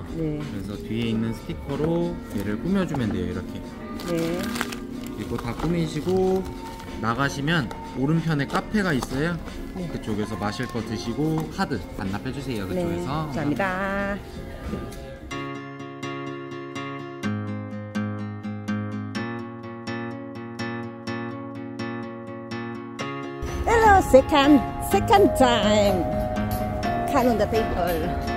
수 있어요. 네. 그래서 뒤에 있는 스티커로 얘를 꾸며주면 돼요. 이렇게. 네. 그리고 다 꾸미시고 나가시면 오른편에 카페가 있어요. 네. 그쪽에서 마실 거 드시고 카드 반납해 주세요. 네. 그쪽에서. 네, 감사합니다. Hello, second, second time. Come on the table.